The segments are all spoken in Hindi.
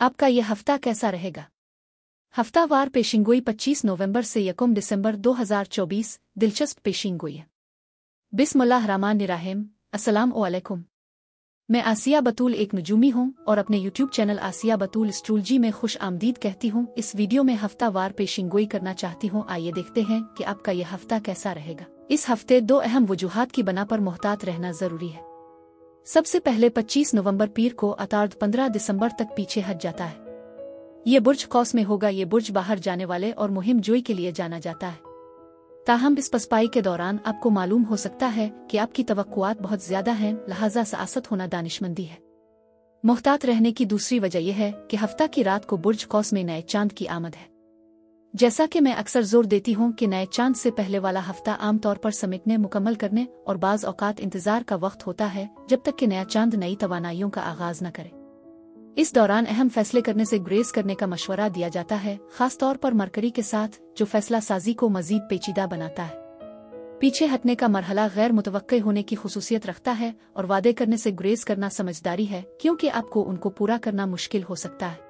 आपका यह हफ़्ता कैसा रहेगा? हफ्तावार पेशिंगोई 25 नवंबर से यकुम दिसंबर 2024 दिलचस्प पेशिंगोई बिस्मिल्लाह रहमान निराहिम, अस्सलाम वालेकुम। मैं आसिया बतूल एक नजूमी हूँ और अपने YouTube channel Asiya Batool astrology में खुश आमदीद कहती हूँ। इस वीडियो में हफ्तावार पेशिंगोई करना चाहती हूँ। आइए देखते हैं कि आपका यह हफ़्ता कैसा रहेगा। इस हफ़्ते दो अहम वजूहत की बना पर मोहतात रहना ज़रूरी है। सबसे पहले 25 नवंबर पीर को अतार्द 15 दिसंबर तक पीछे हट जाता है। ये बुर्ज कौस में होगा, ये बुर्ज बाहर जाने वाले और मुहिम जोई के लिए जाना जाता है। ताहम इस पसपाई के दौरान आपको मालूम हो सकता है कि आपकी तवक्कुआत बहुत ज़्यादा हैं, लिहाजा सासत होना दानिशमंदी है। मुहतात रहने की दूसरी वजह यह है कि हफ़्ता की रात को बुर्ज कौस में नए चाँद की आमद है। जैसा कि मैं अक्सर ज़ोर देती हूँ कि नए चाँद से पहले वाला हफ़्ता आमतौर पर समेटने, मुकम्मल करने और बाज औकात इंतज़ार का वक्त होता है, जब तक कि नया चाँद नई तवानाइयों का आगाज़ न करे। इस दौरान अहम फैसले करने से ग्रेस करने का मशवरा दिया जाता है खासतौर पर मरकरी के साथ, जो फैसला साजी को मजीद पेचीदा बनाता है। पीछे हटने का मरहला गैर मुतव होने की खसूसियत रखता है और वादे करने से ग्रेस करना समझदारी है, क्योंकि आपको उनको पूरा करना मुश्किल हो सकता है।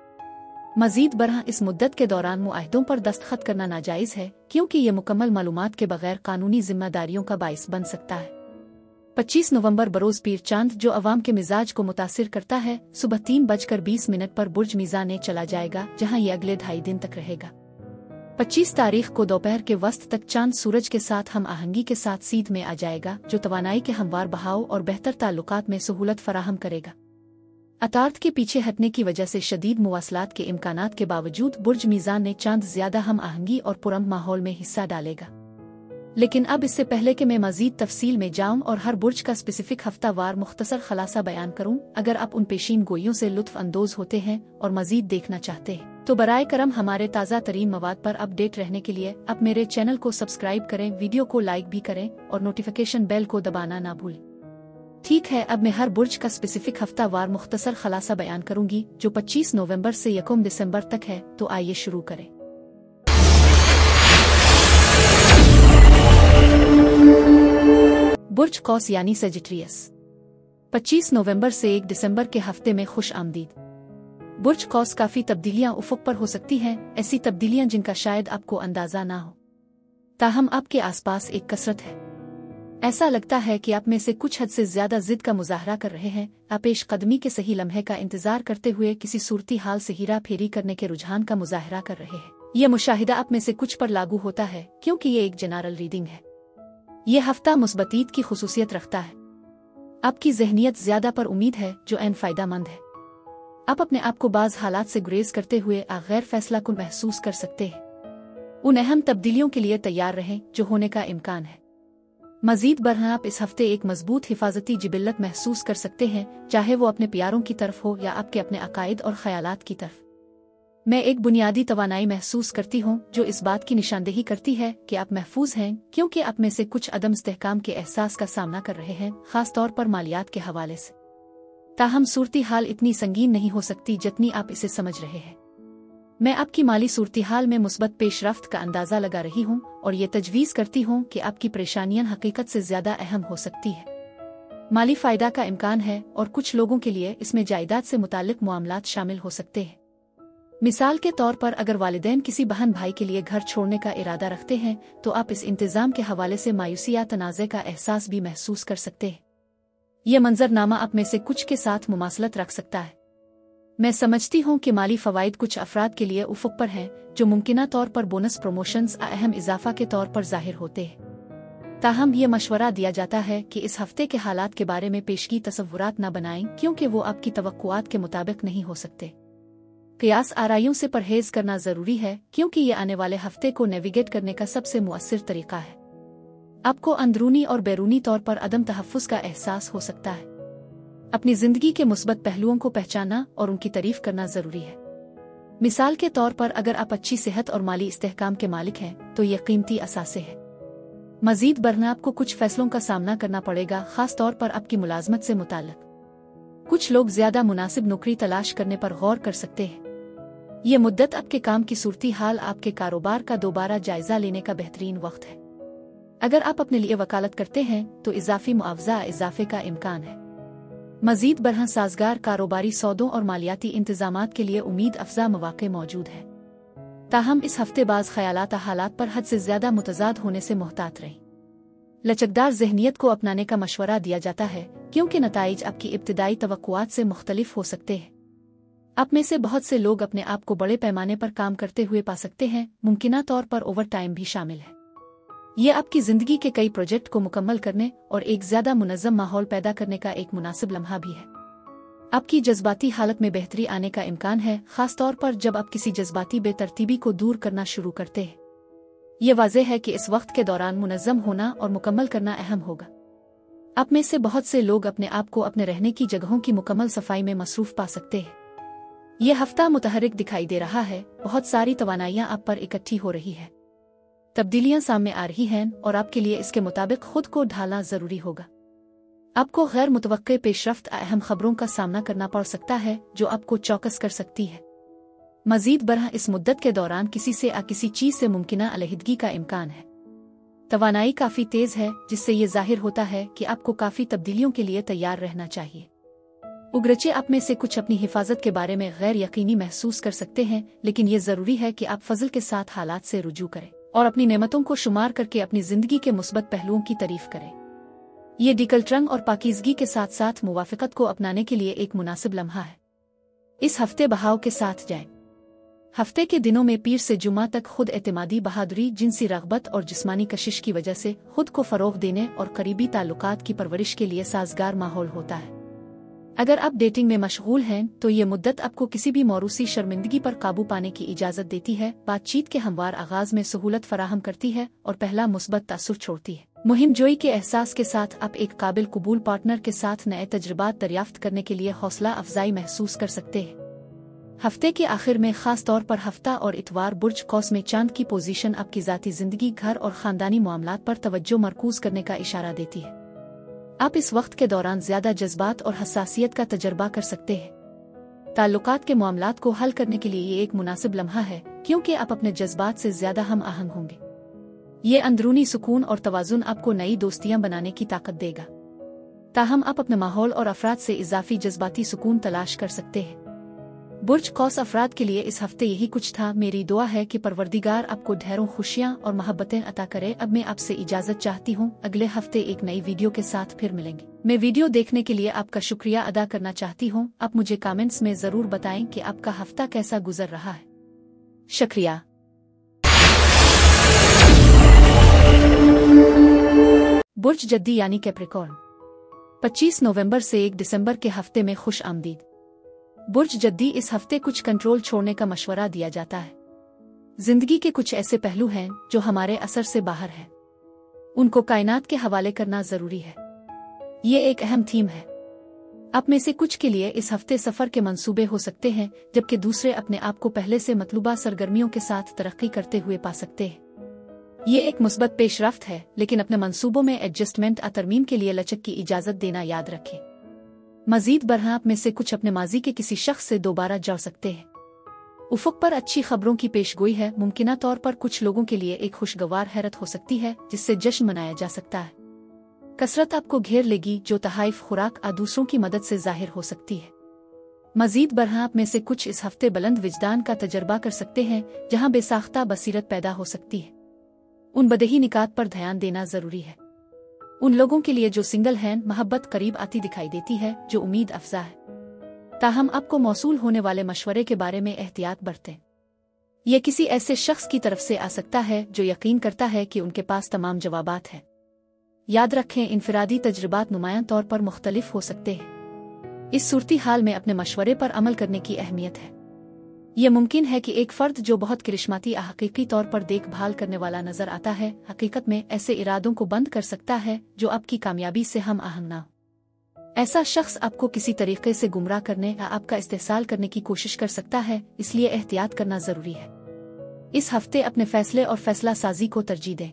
मजीद बरह इस मुद्दत के दौरान मुआहदों पर दस्तखत करना नाजायज है, क्योंकि ये मुकम्मल मालूम के बगैर कानूनी जिम्मेदारियों का बायस बन सकता है। 25 नवंबर बरोज पीर चाँद, जो अवाम के मिजाज को मुतासर करता है, सुबह तीन बजकर बीस मिनट पर बुर्ज मीजाने चला जाएगा, जहाँ ये अगले ढाई दिन तक रहेगा। 25 तारीख को दोपहर के वस्त तक चाँद सूरज के साथ हम आहंगी के साथ सीध में आ जाएगा, जो तवानाई के हमवार बहाव और बेहतर ताल्लुकात में सहूलत फराहम करेगा। अतार्थ के पीछे हटने की वजह से शदीद मुवासलात के इम्कान के बावजूद बुर्ज मीजान ने चाँद ज़्यादा हम आहंगी और पुरम माहौल में हिस्सा डालेगा। लेकिन अब इससे पहले कि मैं मजीद तफसील में जाऊँ और हर बुर्ज का स्पेसिफिक हफ्तावार मुख्तसर खलासा बयान करूँ, अगर आप उन पेशीन गोइयों से लुत्फ अंदोज होते हैं और मजीद देखना चाहते हैं तो बरए करम हमारे ताज़ा तरीन मवाद पर अपडेट रहने के लिए अब मेरे चैनल को सब्सक्राइब करें, वीडियो को लाइक भी करें और नोटिफिकेशन बेल को दबाना ना भूलें। ठीक है, अब मैं हर बुर्ज का स्पेसिफिक हफ्तावार मुख्तसर खलासा बयान करूँगी, जो 25 नवंबर से यकुम दिसंबर तक है तो आइए शुरू करें। बुर्ज कौस यानी सेजिट्रियस 25 नवंबर से 1 दिसंबर के हफ़्ते में खुश आमदीद। बुर्ज कौस काफ़ी तब्दीलियाँ उफुक पर हो सकती हैं, ऐसी तब्दीलियाँ जिनका शायद आपको अंदाज़ा ना हो। ताहम आपके आसपास एक कसरत है। ऐसा लगता है कि आप में से कुछ हद से ज़्यादा जिद का मुजाहरा कर रहे हैं। आप पेश कदमी के सही लम्हे का इंतज़ार करते हुए किसी सूरती हाल से हीरा फेरी करने के रुझान का मुजाहरा कर रहे हैं। यह मुशाहिदा आप में से कुछ पर लागू होता है, क्योंकि ये एक जनरल रीडिंग है। ये हफ़्ता मुस्बतीत की खसूसियत रखता है। आपकी जहनीत ज़्यादा पर उम्मीद है, जो एन फ़ायदा मंद है। आप अपने आप को बाज हालात से गुरेज करते हुए आ गैर फैसला को महसूस कर सकते हैं। उन अहम तब्दीलियों के लिए तैयार रहें, जो होने का इम्कान है। मजीद बरह आप इस हफ़्ते एक मज़बूत हिफाजती जिबिल्लत महसूस कर सकते हैं, चाहे वो अपने प्यारों की तरफ़ हो या आपके अपने अकायद और ख्यालात की तरफ़। मैं एक बुनियादी तवानाई महसूस करती हूँ, जो इस बात की निशानदेही करती है कि आप महफूज हैं, क्योंकि आप में से कुछ अदम इस्तेकाम के एहसास का सामना कर रहे हैं खास तौर पर मालियात के हवाले से। ताहम सूरती हाल इतनी संगीन नहीं हो सकती जितनी आप इसे समझ रहे हैं। मैं आपकी माली सूरती हाल में मुस्बत पेशरफ्त का अंदाज़ा लगा रही हूँ और ये तजवीज़ करती हूँ कि आपकी परेशानियाँ हकीकत से ज़्यादा अहम हो सकती है। माली फ़ायदा का इम्कान है और कुछ लोगों के लिए इसमें जायदाद से मुतालिक मामला शामिल हो सकते हैं। मिसाल के तौर पर अगर वालदेन किसी बहन भाई के लिए घर छोड़ने का इरादा रखते हैं तो आप इस इंतज़ाम के हवाले से मायूसी या तनाज़े का एहसास भी महसूस कर सकते हैं। यह मंजरनामा आप में से कुछ के साथ मुमासलत रख सकता है। मैं समझती हूँ कि माली फवाइद कुछ अफराद के लिए उफुक पर हैं, जो मुमकिन तौर पर बोनस प्रमोशंस अहम इजाफा के तौर पर ज़ाहिर होते हैं। ताहम यह मशवरा दिया जाता है कि इस हफ़्ते के हालात के बारे में पेशगी तस्वुरात न बनाएँ, क्योंकि वो आपकी तवक्कुआत के मुताबिक नहीं हो सकते। कयास आरइयों से परहेज करना ज़रूरी है, क्योंकि ये आने वाले हफ़्ते को नेविगेट करने का सबसे मुअसर तरीका है। आपको अंदरूनी और बैरूनी तौर पर अदम तहफ़ का एहसास हो सकता है। अपनी ज़िंदगी के मुस्बत पहलुओं को पहचाना और उनकी तारीफ़ करना ज़रूरी है। मिसाल के तौर पर अगर आप अच्छी सेहत और माली इस्तेकाम के मालिक हैं तो यह कीमती असासे है। मजीद बढ़ना आपको कुछ फैसलों का सामना करना पड़ेगा, खास तौर पर आपकी मुलाजमत से मुतल कुछ लोग ज़्यादा मुनासिब नौकरी तलाश करने पर गौर कर सकते हैं। ये मुद्दत आपके काम की सूरती हाल, आपके कारोबार का दोबारा जायजा लेने का बेहतरीन वक्त है। अगर आप अपने लिए वकालत करते हैं तो इजाफी मुआवजा, इजाफे का इम्कान है। मजीद बरह साजगार कारोबारी सौदों और मालियाती इंतज़ाम के लिए उम्मीद अफजा मौाक़े मौजूद हैं। ताहम इस हफ्तेबाज ख्यालात हालात पर हद से ज़्यादा मुतजाद होने से मोहतात रही। लचकदार जहनीत को अपनाने का मशवरा दिया जाता है, क्योंकि नतज आपकी इब्तदाई तो से मुख्तलिफ़ हो सकते हैं। आप में से बहुत से लोग अपने आप को बड़े पैमाने पर काम करते हुए पा सकते हैं, मुमकिन तौर पर ओवर टाइम भी शामिल है। ये आपकी ज़िंदगी के कई प्रोजेक्ट को मुकम्मल करने और एक ज़्यादा मुनजम माहौल पैदा करने का एक मुनासिब लम्हा भी है। आपकी जज्बाती हालत में बेहतरी आने का इम्कान है, खासतौर पर जब आप किसी जज्बाती बेतरतीबी को दूर करना शुरू करते हैं। ये वाजह है कि इस वक्त के दौरान मुनजम होना और मुकम्मल करना अहम होगा। आप में से बहुत से लोग अपने आप को अपने रहने की जगहों की मुकम्मल सफ़ाई में मसरूफ पा सकते हैं। ये हफ़्ता मुतहरिक दिखाई दे रहा है, बहुत सारी तोानाइयाँ आप पर इकट्ठी हो रही है। तब्दीलियाँ सामने आ रही हैं और आपके लिए इसके मुताबिक खुद को ढालना ज़रूरी होगा। आपको गैर मुतव पेशरफ अहम खबरों का सामना करना पड़ सकता है, जो आपको चौकस कर सकती है। मजीद बरह इस मुद्दत के दौरान किसी से आ किसी चीज़ से मुमकिन अलहदगी का इम्कान है। तवानाई काफ़ी तेज है, जिससे ये ज़ाहिर होता है कि आपको काफ़ी तब्दीलियों के लिए तैयार रहना चाहिए। उग्रचे आप में से कुछ अपनी हिफाजत के बारे में गैर यकीनी महसूस कर सकते हैं, लेकिन ये ज़रूरी है कि आप फजल के साथ हालात से रुजू करें। और अपनी नेमतों को शुमार करके अपनी ज़िंदगी के मुस्बत पहलुओं की तारीफ़ करें। ये डिकल्ट्रंग और पाकिजगी के साथ साथ मुवाफ़त को अपनाने के लिए एक मुनासिब लम्हा है। इस हफ़्ते बहाव के साथ जाए। हफ़्ते के दिनों में पीर से जुमा तक खुद एतमादी बहादुरी, जिनसी रगबत और जिस्मानी कशिश की वजह से खुद को फरोग देने और करीबी ताल्लुकात की परवरिश के लिए साजगार माहौल होता है। अगर आप डेटिंग में मशगूल हैं तो ये मुद्दत आपको किसी भी मौरूसी शर्मिंदगी पर काबू पाने की इजाज़त देती है, बातचीत के हमवार आगाज़ में सहूलत फराहम करती है और पहला मुस्बत तासुर छोड़ती है। मुहिम जोई के एहसास के साथ आप एक काबिल कबूल पार्टनर के साथ नए तजुर्बात दरियाफ्त करने के लिए हौसला अफजाई महसूस कर सकते हैं। हफ़्ते के आखिर में खास तौर पर हफ़्ता और इतवार बुर्ज कौस में चाँद की पोजीशन आपकी जाती ज़िंदगी, घर और खानदानी मामला पर तवज्जो मरकूज करने का इशारा देती है। आप इस वक्त के दौरान ज़्यादा जज्बात और हसासियत का तजर्बा कर सकते हैं। ताल्लुकात के मामला को हल करने के लिए ये एक मुनासिब लम्हा है, क्योंकि आप अपने जज्बात से ज़्यादा हम आहंग होंगे। ये अंदरूनी सुकून और तोजुन आपको नई दोस्तियाँ बनाने की ताकत देगा। ताहम आप अपने माहौल और अफराद से इजाफी जज्बाती सुकून तलाश कर सकते हैं। बुर्ज कौस अफराद के लिए इस हफ़्ते यही कुछ था। मेरी दुआ है कि परवरदिगार आपको ढेरों खुशियाँ और मोहब्बतें अता करे। अब मैं आपसे इजाज़त चाहती हूँ। अगले हफ़्ते एक नई वीडियो के साथ फिर मिलेंगे। मैं वीडियो देखने के लिए आपका शुक्रिया अदा करना चाहती हूँ। आप मुझे कमेंट्स में ज़रूर बताएँ कि आपका हफ़्ता कैसा गुजर रहा है। शुक्रिया। बुर्ज जद्दी यानी कैप्रिकॉर्न 25 नवंबर से 1 दिसंबर के हफ़्ते में खुश आमदीद। बुर्ज जद्दी इस हफ़्ते कुछ कंट्रोल छोड़ने का मशवरा दिया जाता है। ज़िंदगी के कुछ ऐसे पहलू हैं, जो हमारे असर से बाहर हैं। उनको कायनात के हवाले करना ज़रूरी है। ये एक अहम थीम है। आप में से कुछ के लिए इस हफ़्ते सफ़र के मंसूबे हो सकते हैं, जबकि दूसरे अपने आप को पहले से मतलूबा सरगर्मियों के साथ तरक्की करते हुए पा सकते हैं। ये एक मुस्बत पेशरफ्त है, लेकिन अपने मंसूबों में एडजस्टमेंट तरमीम के लिए लचक की इजाज़त देना याद रखें। मजीद बरहा में से कुछ अपने माजी के किसी शख्स से दोबारा जा सकते हैं। उफक पर अच्छी खबरों की पेशगोई है। मुमकिन तौर पर कुछ लोगों के लिए एक खुशगवार हैरत हो सकती है, जिससे जश्न मनाया जा सकता है। कसरत आपको घेर लेगी, जो तहाइफ खुराक आ दूसरों की मदद से ज़ाहिर हो सकती है। मजीद बरहा में से कुछ इस हफ़्ते बुलंद विजदान का तजर्बा कर सकते हैं, जहाँ बेसाख्ता बसीरत पैदा हो सकती है। उन बदही निकात पर ध्यान देना ज़रूरी है। उन लोगों के लिए जो सिंगल हैं, मोहब्बत करीब आती दिखाई देती है, जो उम्मीद अफजा है। ताहम आपको मौसू होने वाले मशवरे के बारे में एहतियात बरतें। यह किसी ऐसे शख्स की तरफ़ से आ सकता है, जो यकीन करता है कि उनके पास तमाम जवाबात हैं। याद रखें, इनफरादी तजर्बात नुमाया तौर पर मुख्तलिफ़ हो सकते हैं। इस सूरती हाल में अपने मशवरे पर अमल करने की अहमियत है। ये मुमकिन है कि एक फर्द जो बहुत करिश्माती हकीकी तौर पर देखभाल करने वाला नज़र आता है, हकीकत में ऐसे इरादों को बंद कर सकता है, जो आपकी कामयाबी से हम आहंग ना। ऐसा शख्स आपको किसी तरीके से गुमराह करने या आपका इस्तेसाल करने की कोशिश कर सकता है, इसलिए एहतियात करना ज़रूरी है। इस हफ़्ते अपने फैसले और फैसला साजी को तरजीह दें।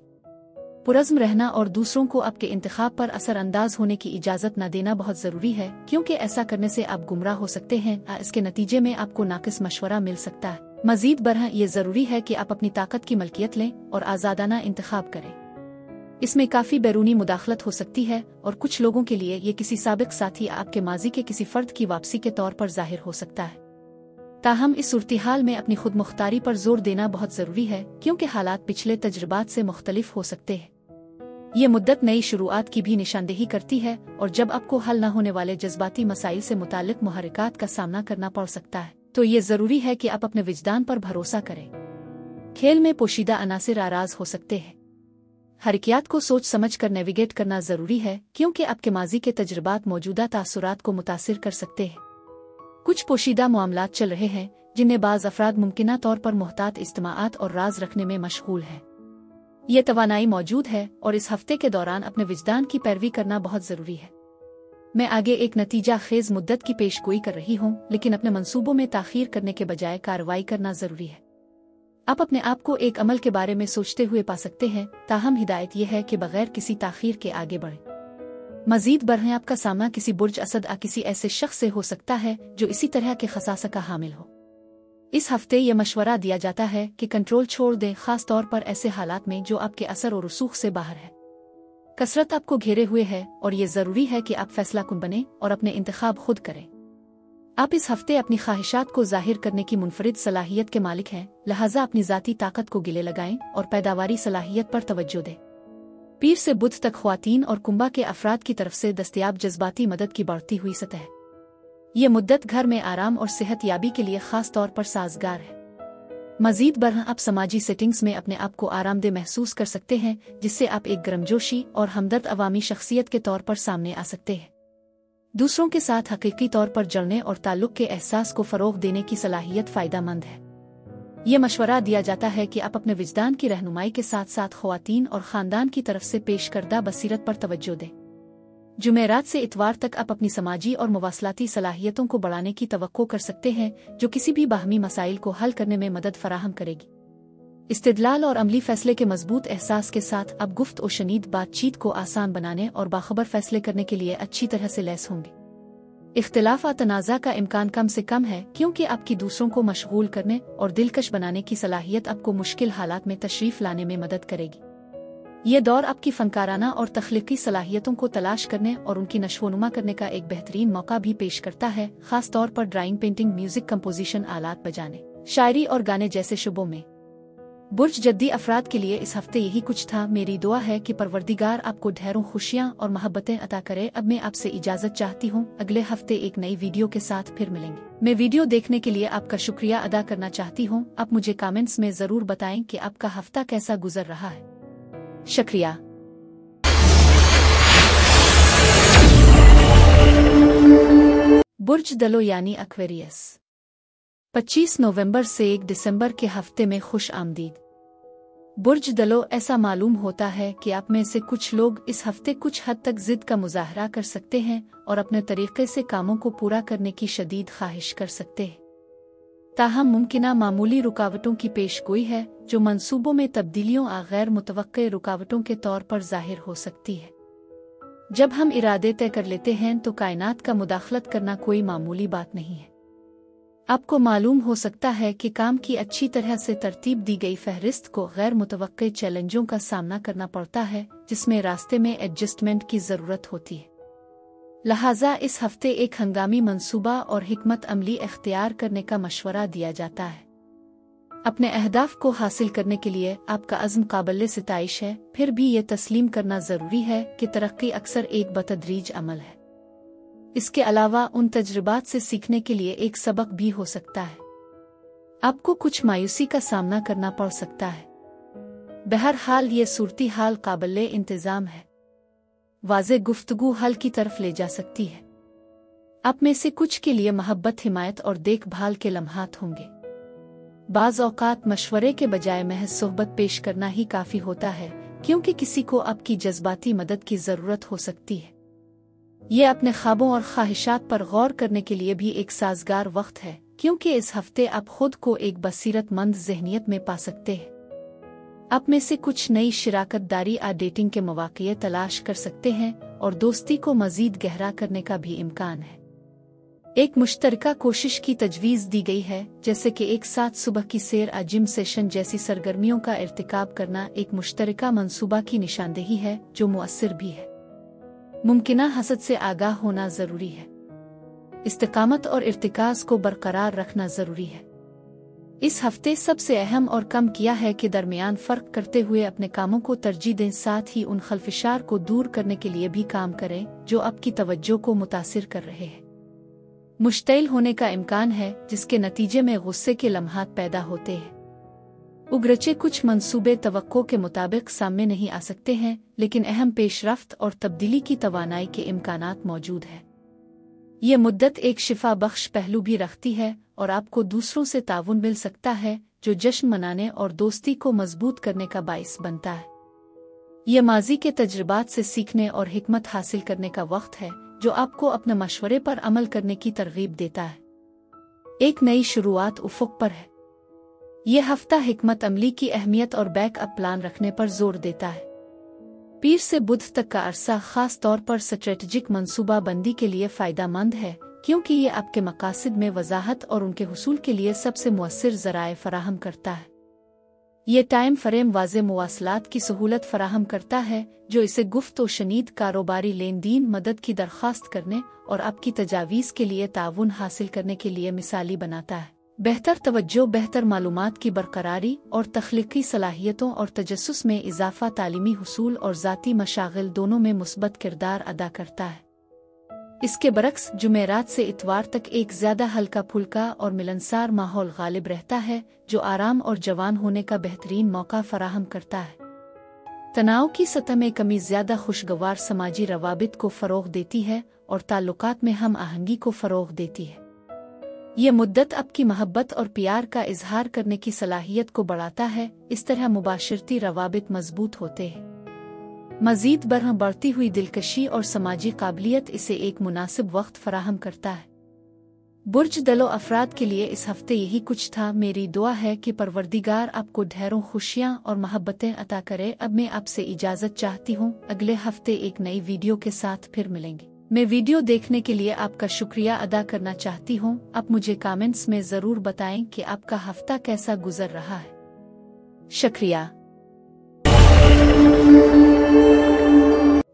पुरज़म रहना और दूसरों को आपके इंतखाब पर असरअंदाज होने की इजाज़त न देना बहुत ज़रूरी है, क्योंकि ऐसा करने से आप गुमराह हो सकते हैं इसके नतीजे में आपको नाकिस मशवरा मिल सकता है। मजीद बरह ये ज़रूरी है कि आप अपनी ताकत की मलकियत लें और आज़ादाना इंतखब करें। इसमें काफ़ी बैरूनी मुदाखलत हो सकती है और कुछ लोगों के लिए ये किसी सबक साथी आपके माजी के किसी फर्द की वापसी के तौर पर ज़ाहिर हो सकता है। ताहम इस सूरती हाल में अपनी खुद मुख्तारी पर ज़ोर देना बहुत ज़रूरी है, क्योंकि हालात पिछले तजुर्बात से मुख्तलिफ़ हो सकते हैं। ये मुद्दत नई शुरुआत की भी निशानदेही करती है और जब आपको हल न होने वाले जज्बाती मसाइल से मुतालिक मुहरिकात का सामना करना पड़ सकता है तो ये ज़रूरी है कि आप अपने विजदान पर भरोसा करें। खेल में पोशीदा अनासर आराज हो सकते हैं। हरकियात को सोच समझ कर नेविगेट करना ज़रूरी है, क्योंकि आपके माजी के तजर्बात मौजूदा तासुरात को मुतासर कर सकते हैं। कुछ पोशीदा मामला चल रहे हैं, जिन्हें बाज अफराद मुमकिन तौर पर मोहतात इज्तमात और राज रखने में मशगूल हैं। ये तवानाई मौजूद है और इस हफ़्ते के दौरान अपने विजदान की पैरवी करना बहुत ज़रूरी है। मैं आगे एक नतीजा खेज मुद्दत की पेश गोई कर रही हूँ, लेकिन अपने मंसूबों में ताखीर करने के बजाय कार्रवाई करना ज़रूरी है। आप अपने आप को एक अमल के बारे में सोचते हुए पा सकते हैं, ताहम हिदायत यह है कि बगैर किसी ताखीर के आगे बढ़े। मजीद बढ़े आपका सामना किसी बुर्ज असद आ किसी ऐसे शख्स से हो सकता है, जो इसी तरह के खसासा का हामिल हो। इस हफ़्ते ये मशवरा दिया जाता है कि कंट्रोल छोड़ दें, खास तौर पर ऐसे हालात में जो आपके असर और रसूख से बाहर है। कसरत आपको घेरे हुए है और ये ज़रूरी है कि आप फैसला कुन बने और अपने इंतखब खुद करें। आप इस हफ़्ते अपनी ख्वाहिशात को ज़ाहिर करने की मुनफरद सलाहियत के मालिक हैं, लिहाजा अपनी जाती ताकत को गिले लगाएँ और पैदावारी सलाहियत पर तवज्जो दें। पीर से बुध तक खुवातीन और कुंबा के अफराद की तरफ़ से दस्तियाब जज्बाती मदद की बढ़ती हुई सतह। ये मुद्दत घर में आराम और सेहत याबी के लिए खास तौर पर साजगार है। मजीद बरह आप समाजी सेटिंग्स में अपने आप को आरामदेह महसूस कर सकते हैं, जिससे आप एक गर्मजोशी और हमदर्द अवामी शख्सियत के तौर पर सामने आ सकते हैं। दूसरों के साथ हकीकी तौर पर जड़ने और ताल्लुक के एहसास को फरोग देने की सलाहियत फ़ायदामंद है। ये मशवरा दिया जाता है कि आप अपने विजदान की रहनुमाई के साथ साथ खुवातीन और ख़ानदान की तरफ़ से पेश करदा बसीरत पर तवज्जो दें। जुमेरात से इतवार तक आप अपनी समाजी और मवासलाती सलाहियतों को बढ़ाने की तो कर सकते हैं, जो किसी भी बाहमी मसाइल को हल करने में मदद फराहम करेगी। इस्तदलाल और अमली फैसले के मज़बूत एहसास के साथ अब गुफ्त और शनीद बातचीत को आसान बनाने और बाखबर फैसले करने के लिए अच्छी तरह से लैस होंगे। इख्तलाफ तनाज़ा का इम्कान कम से कम है, क्योंकि आपकी दूसरों को मशगूल करने और दिलकश बनाने की सलाहियत आपको मुश्किल हालात में तशरीफ़ लाने में मदद करेगी। ये दौर आपकी फनकाराना और तख्लीकी सलाहियतों को तलाश करने और उनकी नशोनुमा करने का एक बेहतरीन मौका भी पेश करता है खास तौर पर ड्राइंग पेंटिंग म्यूज़िक कंपोजिशन आलात बजाने, शायरी और गाने जैसे शुबों में। बुर्ज जद्दी अफराद के लिए इस हफ़्ते यही कुछ था, मेरी दुआ है कि परवरदिगार आपको ढेरों खुशियाँ और मोहब्बतें अता करे। अब मैं आपसे इजाज़त चाहती हूँ, अगले हफ़्ते एक नई वीडियो के साथ फिर मिलेंगे। मैं वीडियो देखने के लिए आपका शुक्रिया अदा करना चाहती हूँ। आप मुझे कमेंट्स में ज़रूर बताएँ कि आपका हफ़्ता कैसा गुजर रहा है। शुक्रिया। बुर्ज दलो यानी अक्वेरियस। 25 नवंबर से 1 दिसंबर के हफ़्ते में खुश आमदीद। बुर्ज दलो ऐसा मालूम होता है कि आप में से कुछ लोग इस हफ़्ते कुछ हद तक जिद का मुजाहरा कर सकते हैं और अपने तरीके से कामों को पूरा करने की शदीद ख्वाहिश कर सकते हैं। ताहम मुमकिन मामूली रुकावटों की पेश गोई है, जो मंसूबों में तब्दीलियों आ गैर मुतव रुकावटों के तौर पर ज़ाहिर हो सकती है। जब हम इरादे तय कर लेते हैं तो कायनात का मुदाखलत करना कोई मामूली बात नहीं है। आपको मालूम हो सकता है कि काम की अच्छी तरह से तरतीब दी गई फहरिस्त को गैर मुतव चैलेंजों का सामना करना पड़ता है, जिसमें रास्ते में एडजस्टमेंट की ज़रूरत होती है। लिहाजा इस हफ़्ते एक हंगामी मंसूबा और हिकमत अमली अख्तियार करने का मशवरा दिया जाता है। अपने अहदाफ को हासिल करने के लिए आपका अज़म काबिल सिताइश है, फिर भी ये तस्लीम करना ज़रूरी है कि तरक्की अक्सर एक बतदरीज अमल है। इसके अलावा उन तजर्बात से सीखने के लिए एक सबक भी हो सकता है। आपको कुछ मायूसी का सामना करना पड़ सकता है। बहरहाल ये सूरती हाल काबिल इंतज़ाम है। वाज गुफ्तगु हल की तरफ़ ले जा सकती है। आप में से कुछ के लिए मोहब्बत, हिमायत और देखभाल के लम्हात होंगे। बाज औकात मशवरे के बजाय महज सोहबत पेश करना ही काफ़ी होता है, क्योंकि किसी को आपकी जज्बाती मदद की ज़रूरत हो सकती है। ये अपने ख्वाबों और ख्वाहिशात पर गौर करने के लिए भी एक साजगार वक्त है, क्योंकि इस हफ़्ते आप खुद को एक बसीरतमंद जहनीत में पा सकते हैं। आप में से कुछ नई शिराकत दारी आ डेटिंग के मौाक़े तलाश कर सकते हैं और दोस्ती को मजीद गहरा करने का भी इम्कान है। एक मुश्तरका कोशिश की तजवीज़ दी गई है, जैसे कि एक साथ सुबह की सैर आ जिम सेशन जैसी सरगर्मियों का इरतकाब करना एक मुश्तरका मनसूबा की निशानदेही है, जो मुअसर भी है। मुमकिन हसद से आगाह होना ज़रूरी है। इस्तकामत और इर्तिकाज को बरकरार रखना ज़रूरी है। इस हफ़्ते सबसे अहम और कम किया है कि दरमियान फ़र्क करते हुए अपने कामों को तरजीह दें, साथ ही उन खलफिशार को दूर करने के लिए भी काम करें, जो आपकी तवज्जो को मुतासर कर रहे हैं। मुश्तिल होने का इम्कान है, जिसके नतीजे में गुस्से के लम्हात पैदा होते हैं। उग्रचे कुछ मंसूबे तवक्को के मुताबिक सामने नहीं आ सकते हैं, लेकिन अहम पेशरफ्त और तब्दीली की तवानाई के इम्कान मौजूद है। ये मुद्दत एक शिफा बख्श पहलू भी रखती है और आपको दूसरों से ताउन मिल सकता है, जो जश्न मनाने और दोस्ती को मज़बूत करने का बायस बनता है। ये माजी के तजर्बात से सीखने और हमत हासिल करने का वक्त है, जो आपको अपने मशवरे पर अमल करने की तरगीब देता है। एक नई शुरुआत उफुक पर है। यह हफ़्ता हमत अमली की अहमियत और बैकअप प्लान रखने पर ज़ोर देता है। पीर से बुध तक का अरसा खास तौर पर स्ट्रेटजिक मनसूबा बंदी के लिए फ़ायदा मंद है, क्योंकि ये आपके मकासद में वजाहत और उनके हसूल के लिए सबसे मुअसर जराए फराहम करता है। ये टाइम फ्रेम वाज मवासलात की सहूलत फराहम करता है, जो इसे गुफ्त व शनीद कारोबारी लेन देन मदद की दरख्वास्त करने और आपकी तजावीज़ के लिए ताउन हासिल करने के लिए मिसाली बनाता है। बेहतर तवज्जो, बेहतर मालूम की बरकरारी और तख्लीकी सलाहियतों और तजस में इजाफा, तालीमी हसूल और ज़ाती मशागिल दोनों में मुस्बत किरदार अदा करता है। इसके बरक्स जुमेरात से इतवार तक एक ज़्यादा हल्का फुल्का और मिलनसार माहौल गालिब रहता है, जो आराम और जवान होने का बेहतरीन मौका फराहम करता है। तनाव की सतह में कमी ज़्यादा खुशगवार समाजी रवाबित को फ़रोग देती है और ताल्लुकात में हम आहंगी को फ़रोग देती है। ये मुद्दत आपकी मोहब्बत और प्यार का इजहार करने की सलाहियत को बढ़ाता है, इस तरह मुबाशरती रवाबित मज़बूत होते हैं। मजीद बरह बढ़ती हुई दिलकशी और समाजी काबिलियत इसे एक मुनासिब वक्त फराहम करता है। बुर्ज दलो अफराद के लिए इस हफ़्ते यही कुछ था, मेरी दुआ है कि परवरदिगार आपको ढेरों खुशियाँ और मोहब्बतें अता करे। अब मैं आपसे इजाज़त चाहती हूँ, अगले हफ़्ते एक नई वीडियो के साथ फिर मिलेंगे। मैं वीडियो देखने के लिए आपका शुक्रिया अदा करना चाहती हूँ। आप मुझे कमेंट्स में ज़रूर बताएँ कि आपका हफ़्ता कैसा गुजर रहा है। शुक्रिया।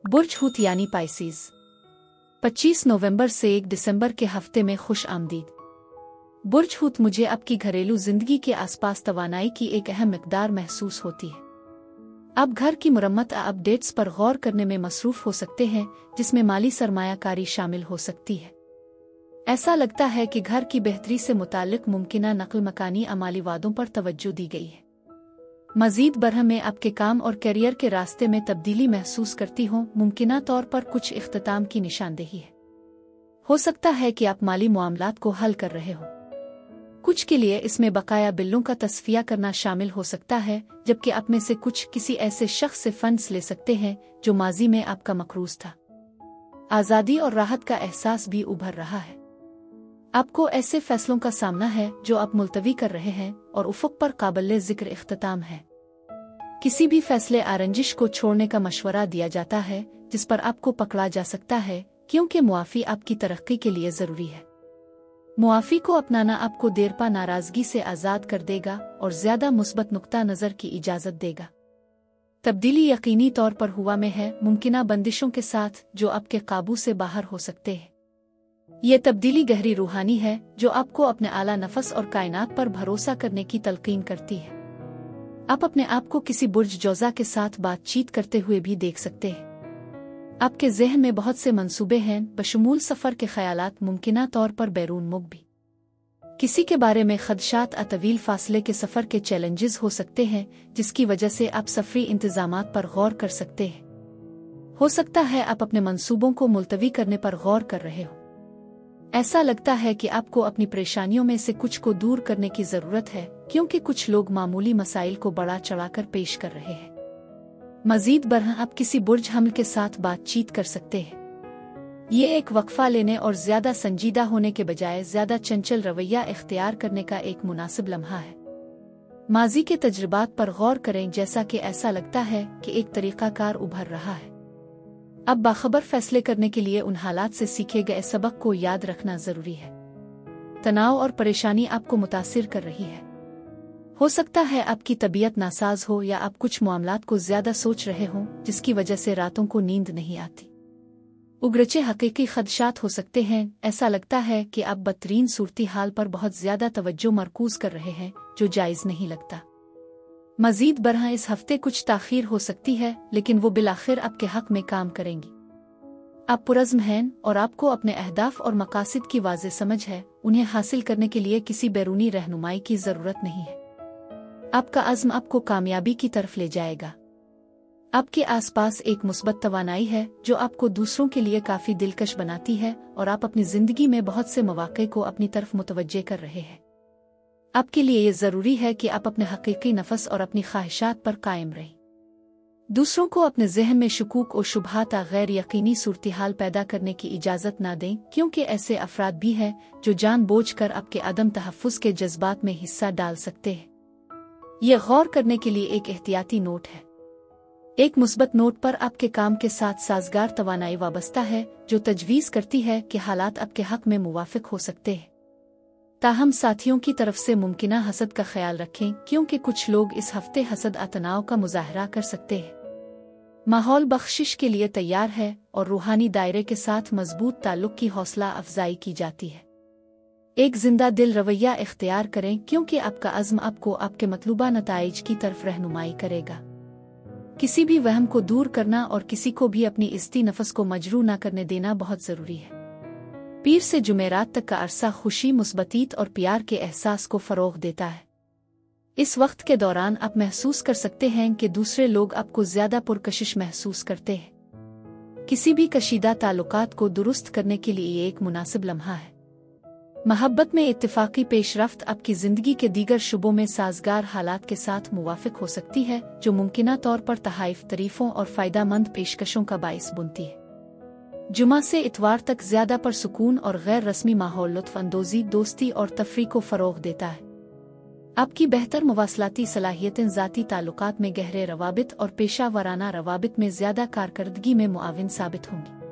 बुर्ज हुत यानी पाइसिस 25 नवंबर से 1 दिसंबर के हफ़्ते में खुश आमदीद। बुर्ज हुत मुझे आपकी घरेलू ज़िंदगी के आसपास तवानाई की एक अहम मकदार महसूस होती है। अब घर की मुरम्मत अपडेट्स पर गौर करने में मसरूफ हो सकते हैं, जिसमें माली सरमायाकारी शामिल हो सकती है। ऐसा लगता है कि घर की बेहतरी से मुतालिक मुमकिन नकल मकानी अमाली वादों पर तवज्जो दी गई है। मजीद बरह में आपके काम और करियर के रास्ते में तब्दीली महसूस करती हूँ, मुमकिन तौर पर कुछ अख्ताम की निशानदेही है। हो सकता है कि आप माली मामला को हल कर रहे हो। कुछ के लिए इसमें बकाया बिल्लों का तस्फिया करना शामिल हो सकता है, जबकि आप में से कुछ किसी ऐसे शख्स से फंड्स ले सकते हैं, जो माजी में आपका मकरूज था। आज़ादी और राहत का एहसास भी उभर रहा है। आपको ऐसे फैसलों का सामना है, जो आप मुलतवी कर रहे हैं, और उफक पर काबिल ज़िक्र अख्ताम है। किसी भी फैसले आरंजिश को छोड़ने का मशवरा दिया जाता है, जिस पर आपको पकड़ा जा सकता है, क्योंकि मुआफ़ी आपकी तरक्की के लिए ज़रूरी है। मुआफ़ी को अपनाना आपको देरपा नाराज़गी से आज़ाद कर देगा और ज़्यादा मुस्बत नुकता नज़र की इजाज़त देगा। तब्दीली यकीनी तौर पर हुआ में है, मुमकिन बंदिशों के साथ, जो आपके काबू से बाहर हो सकते हैं। ये तब्दीली गहरी रूहानी है, जो आपको अपने आला नफस और कायनात पर भरोसा करने की तलकीन करती है। आप अपने आप को किसी बुर्ज जोजा के साथ बातचीत करते हुए भी देख सकते हैं। आपके जहन में बहुत से मंसूबे हैं, बशमूल सफ़र के ख्यालात मुमकिन तौर पर बैरून मुख भी। किसी के बारे में खदशात अतवील फासले के सफ़र के चैलेंजेस हो सकते हैं, जिसकी वजह से आप सफरी इंतज़ाम पर गौर कर सकते हैं। हो सकता है आप अपने मंसूबों को मुलतवी करने पर गौर कर रहे हो। ऐसा लगता है कि आपको अपनी परेशानियों में से कुछ को दूर करने की ज़रूरत है, क्योंकि कुछ लोग मामूली मसाइल को बड़ा चढ़ाकर पेश कर रहे हैं। मजीद बरह आप किसी बुर्ज हमल के साथ बातचीत कर सकते हैं। ये एक वक्फा लेने और ज़्यादा संजीदा होने के बजाय ज़्यादा चंचल रवैया इख्तियार करने का एक मुनासिब लम्हा है। माजी के तजर्बात पर गौर करें जैसा कि ऐसा लगता है कि एक तरीकाकार उभर रहा है। अब बाखबर फैसले करने के लिए उन हालात से सीखे गए सबक को याद रखना ज़रूरी है। तनाव और परेशानी आपको मुतासर कर रही है। हो सकता है आपकी तबीयत नासाज हो या आप कुछ मामलात को ज़्यादा सोच रहे हों, जिसकी वजह से रातों को नींद नहीं आती। उग्रचे हकीकी खदशात हो सकते हैं, ऐसा लगता है कि आप बदतरीन सूरती हाल पर बहुत ज़्यादा तवज्जो मरकूज कर रहे हैं, जो जायज़ नहीं लगता। मजीद बरह इस हफ़्ते कुछ ताखीर हो सकती है, लेकिन वो बिलाखिर आपके हक में काम करेंगी। आप पुरज़म हैं और आपको अपने अहदाफ और मकासद की वाज समझ है, उन्हें हासिल करने के लिए किसी बैरूनी रहनुमाई की ज़रूरत नहीं है। आपका अज़्म आपको कामयाबी की तरफ़ ले जाएगा। आपके आसपास एक मुस्बत तवानाई है, जो आपको दूसरों के लिए काफ़ी दिलकश बनाती है, और आप अपनी ज़िंदगी में बहुत से मौाक़े को अपनी तरफ़ मुतवजे कर रहे हैं। आपके लिए ये ज़रूरी है कि आप अपने हकीकी नफस और अपनी ख्वाहिशात पर कायम रहें। दूसरों को अपने जहन में शकूक और शुभात गैर यकीनी सूरत हाल पैदा करने की इजाज़त ना दें, क्योंकि ऐसे अफराद भी हैं, जो जान बोझ कर आपके अदम तहफ़ के जज्बात में हिस्सा डाल सकते हैं। ये गौर करने के लिए एक एहतियाती नोट है। एक मुस्बत नोट पर आपके काम के साथ साजगार तोानाई वाबस्ता है, जो तजवीज करती है कि हालात आपके हक में मुवाफिक हो सकते हैं। ताहम साथियों की तरफ़ से मुमकिन हसद का ख्याल रखें, क्योंकि कुछ लोग इस हफ़्ते हसद अतनाव का मुजाहरा कर सकते हैं। माहौल बख्शिश के लिए तैयार है और रूहानी दायरे के साथ मज़बूत ताल्लुक की हौसला अफजाई की जाती है। एक ज़िंदा दिल रवैया इख्तियार करें, क्योंकि आपका अज़्म आपको आपके मतलूबा नतज की तरफ़ रहनुमाई करेगा। किसी भी वहम को दूर करना और किसी को भी अपनी इस्ती नफस को मजरू न करने देना बहुत ज़रूरी है। पीर से जुमेरात तक का अरसा खुशी, मुस्बतीत और प्यार के एहसास को फ़रोग देता है। इस वक्त के दौरान आप महसूस कर सकते हैं कि दूसरे लोग आपको ज़्यादा पुरकशिश महसूस करते हैं। किसी भी कशीदा ताल्लुकात को दुरुस्त करने के लिए एक मुनासिब लम्हा है। मोहब्बत में इतफाकी पेशरफ्त आपकी ज़िंदगी के दीगर शुबों में साजगार हालात के साथ मुवाफिक हो सकती है, जो मुमकिन तौर पर तहाइफ तरीफों और फ़ायदा पेशकशों का बायस बुनती है। जुमा से इतवार तक ज़्यादा पर सुकून और गैर रस्मी माहौल लुत्फ अंदोजी दोस्ती और तफरी को फ़रोग देता है। आपकी बेहतर मवासलाती सलाहियतें ज़ाती ताल्लुकात में गहरे रवाबित और पेशा वराना रवाबित में ज़्यादा कारकर्दगी में मुआविन साबित होंगी।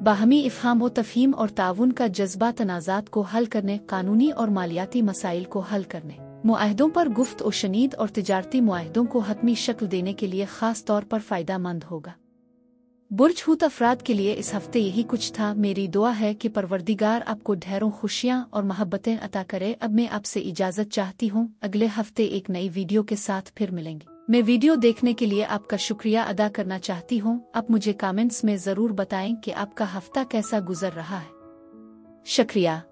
बाहमी इफ़ाम व तफ़हीम और ताउन का जज्बा तनाज़ात को हल करने, कानूनी और मालियाती मसाइल को हल करने। माहदों पर गुफ्त और शनीद और तजारती माहदों को हतमी शक्ल देने के लिए ख़ास तौर पर फ़ायदा मंद होगा। बुर्ज हूत अफराद के लिए इस हफ़्ते यही कुछ था। मेरी दुआ है कि परवरदिगार आपको ढेरों खुशियाँ और मोहब्बतें अता करे। अब मैं आपसे इजाज़त चाहती हूँ। अगले हफ़्ते एक नई वीडियो के साथ फिर मिलेंगे। मैं वीडियो देखने के लिए आपका शुक्रिया अदा करना चाहती हूँ। आप मुझे कमेंट्स में ज़रूर बताएँ कि आपका हफ़्ता कैसा गुजर रहा है। शुक्रिया।